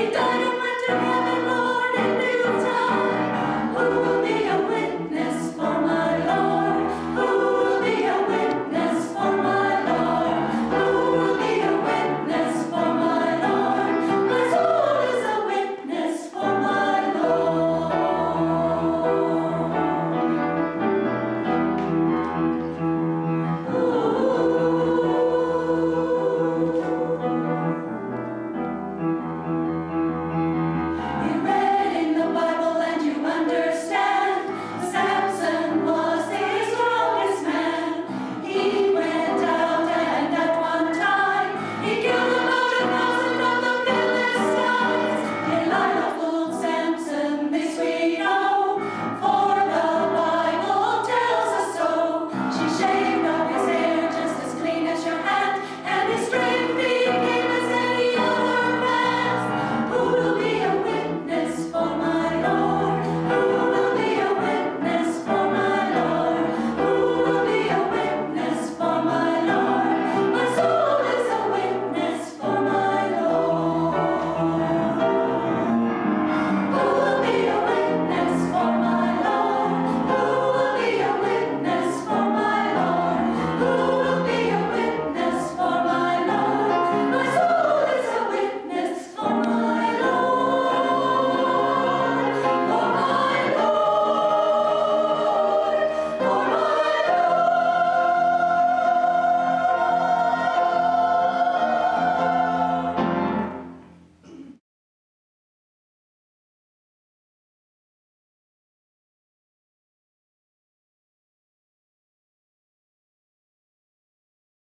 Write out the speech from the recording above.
Capitán.